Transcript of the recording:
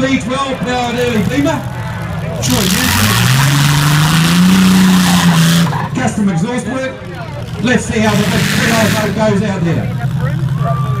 lead well powered early beamer. Custom exhaust work. Let's see how the big 3 goes out there.